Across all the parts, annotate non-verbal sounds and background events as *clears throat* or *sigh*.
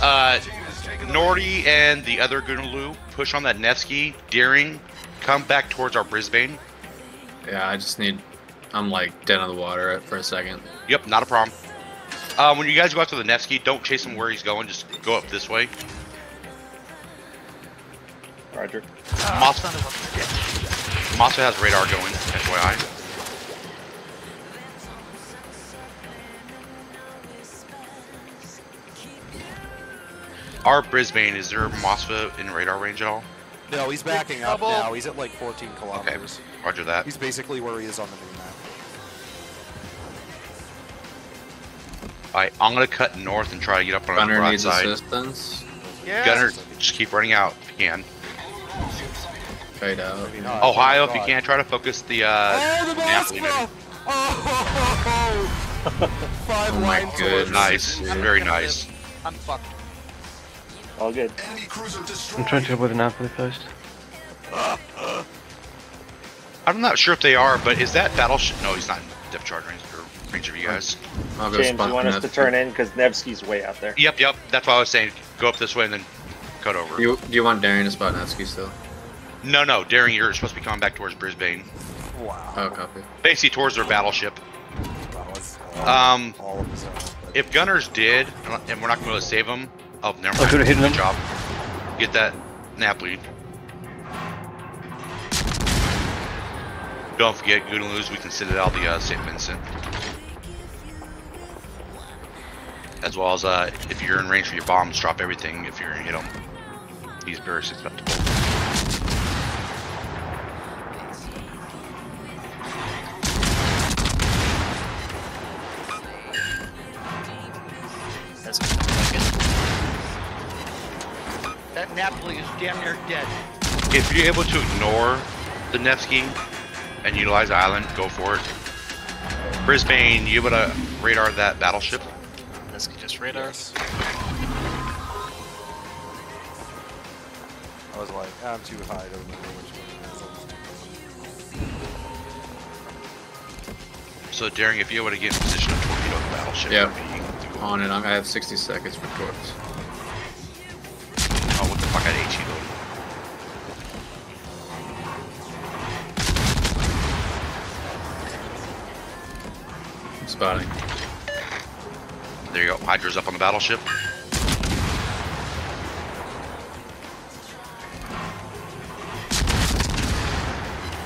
Yes, uh, Nordy and the other Gouden Leeuw push on that Nevsky. Deering, come back towards our Brisbane. Yeah, I just need. I'm like dead in the water for a second. Yep, not a problem. Uh, when you guys go after the Nevsky, don't chase him where he's going. Just go up this way. Roger. Moss, Mossa has radar going, FYI. Our Brisbane, is there Moskva in radar range at all? No, he's backing up now. He's at like 14 Okay, kilometers. roger that. He's basically where he is on the new map. Alright, I'm gonna cut north and try to get up on the Gunner needs broadside. assistance. Yeah. Gunner, just keep running out if you can. Fade out. Ohio, if you God. can, try to focus the, uh... Oh, the Napoli Moskva! Oh, Five Oh my line goodness. towards- Nice, very nice. I'm fucked. All good. I'm trying to go with an Napoli first. I'm not sure if they are, but is that battleship? No, he's not in depth charge range, or range of you guys. I'll James, spot you want us to turn in because Nevsky's way out there. Yep, yep, that's what I was saying. Go up this way and then cut over. Do you, do you want Daring to spot Nevsky still? No, no, Daring, you're supposed to be coming back towards Brisbane. Wow. Oh, copy. Basically towards their battleship. Um, all of his own. if Gunners did, and we're not going to save them, oh, never mind. I could've hidden Good them. job. Get that Napoli. Don't forget, Gouden Leeuws, we can send it out the uh, St. Vincent. As well as, uh, if you're in range for your bombs, drop everything if you're gonna hit him. He's very susceptible. Napoli is damn near dead. If you're able to ignore the Nevsky and utilize Island, go for it. Brisbane, you able to radar that battleship? This just radar. I was like, I'm too high to remember which one it is. So, Daring, if you able to get in position to torpedo the battleship, Yeah. that'd be cool. On it. I'm- I have 60 seconds for torps. Spotting. There you go. Hydro's up on the battleship.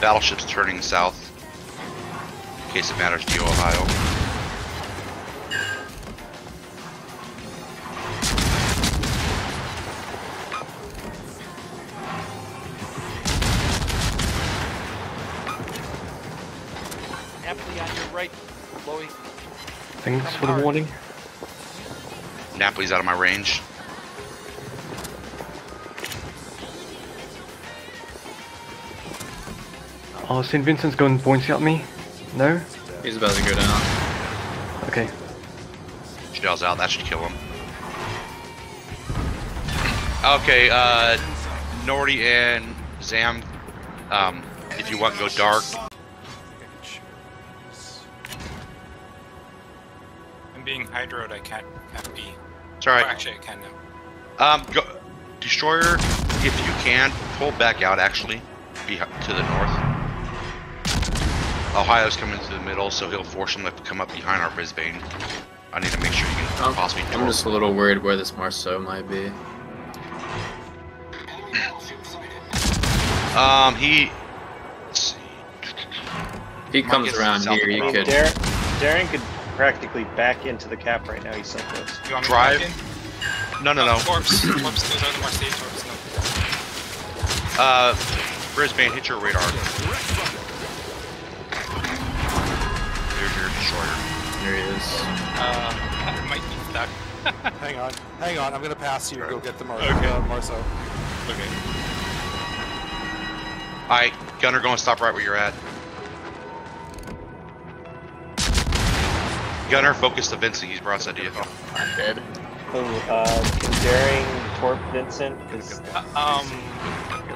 Battleship's turning south. In case it matters to you, Ohio. Napoli on your right, Chloe. Thanks for the warning. Napoli's out of my range. Oh, St. Vincent's going pointing at me. No? He's about to go down. Okay. Shell's out. That should kill him. Okay, uh, Nordy and Zam, um, if you want to go dark, being hydroed. I can't can't be. it's alright. Or actually, I can now. Um, go, Destroyer, if you can, pull back out actually, be to the north. Ohio's coming to the middle, so he'll force him to come up behind our Brisbane. I need to make sure you can I'm, possibly I'm just a little worried where this Marceau might be. Um, he. let's see. He comes around south here. You could. Darren, Darren could practically back into the cap right now. He's so close. You want me Drive. to back in? No, no, no. Corpse. *clears throat* Corpse. Those are the more safe torps. No. Uh, Brisbane, hit your radar. There's your destroyer. Here he is. Uh, *laughs* I might be stuck. *laughs* Hang on, hang on. I'm gonna pass you. Go get the Mar- Okay. uh, Marceau. Okay. Alright, Gunner, go and stop right where you're at. Gunner, focus the Vincent. He's broadside to you. I'm dead. Oh, uh, can Daring torp Vincent? Is Uh, um,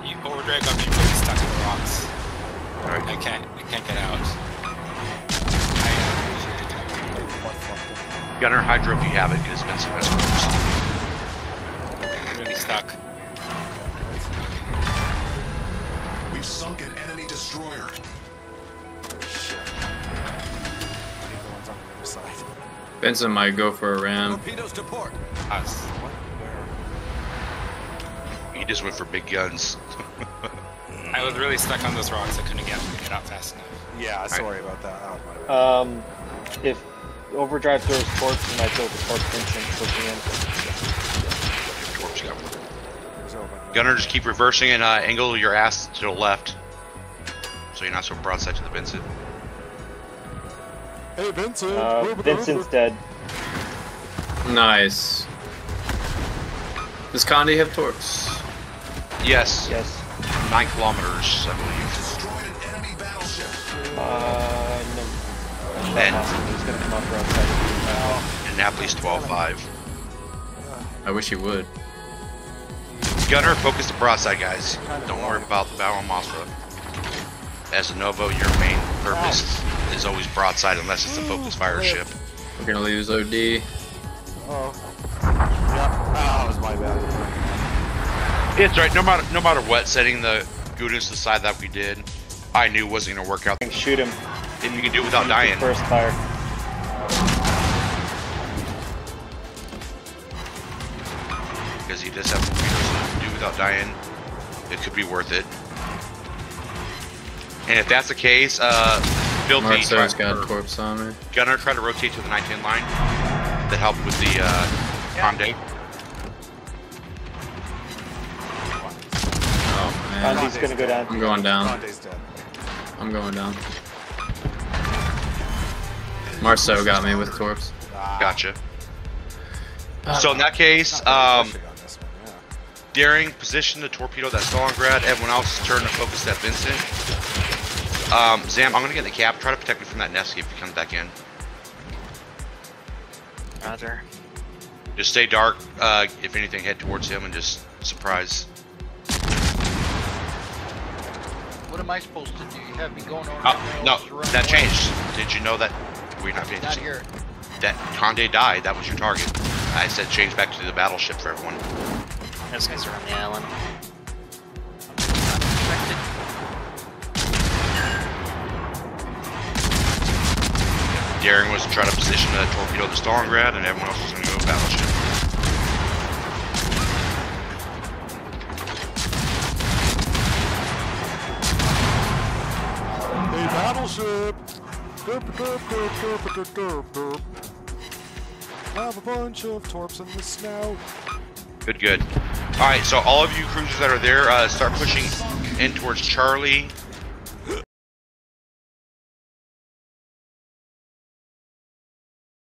you overdrive got me really stuck in the rocks. Alright. I can't. I can't get out. I, Gunner, Hydro, if you have it, get his Vincent as close. Stuck. We've sunk an enemy destroyer. Vincent might go for a ram. Torpedoes to port. Us. What? He just went for big guns. *laughs* I was really stuck on those rocks. I couldn't get, get out fast enough. Yeah, sorry about that. My bad. Um, if Overdrive throws torps, you might throw the torp Vincent pushing in. Torps got one. Gunner, just keep reversing and uh, angle your ass to the left. So you're not so broadside to the Vincent. Hey, Vincent. Uh, Vincent's over. dead. Nice. Does Conde have torps? Yes, Yes. nine kilometers, I believe. Destroyed an enemy battleship. Uh, no. That's And- possible. He's gonna come up broadside. Annapolis 12-5. I wish he would. Gunner, focus the broadside, guys. Don't worry about the battle on Mothra. As a Novo, your main purpose is always broadside unless it's a focus fire ship. We're gonna lose OD. Oh. Yeah. Oh, it was my bad. It's right. No matter no matter what, setting the Gudins aside that we did, I knew wasn't gonna work out. Shoot him. If you can do it without dying, First fire. because he does have to do without dying, it could be worth it. And if that's the case, uh, Filthy, Marceau's try- got or torps on me. Gunner, try to rotate to the 19 line. That helped with the uh, Conde. Oh man. Conde's gonna go down. I'm going down. Conde's dead. I'm going down. Marceau got me with torps. Ah, Gotcha. So in that case, um, really pushing on this one, yeah. Daring position the torpedo that Stalingrad. Everyone else turn to focus that Vincent. Um, Zam, I'm gonna get in the cap. Try to protect me from that Nevsky if he comes back in. Roger. Just stay dark. Uh, if anything, head towards him and just surprise. What am I supposed to do? You have me going over Oh, no, that changed. Did you know that? Were you not paying Not here. That Conde died. That was your target. I said change back to the battleship for everyone. Those guys are on the island. Daring was to try to position a torpedo the Stalingrad, and everyone else was going to go battleship. A battleship. Derp, derp, derp, derp, derp, derp, derp. Have a bunch of torps in the snow. Good, good. All right, so all of you cruisers that are there, uh, start pushing in towards Charlie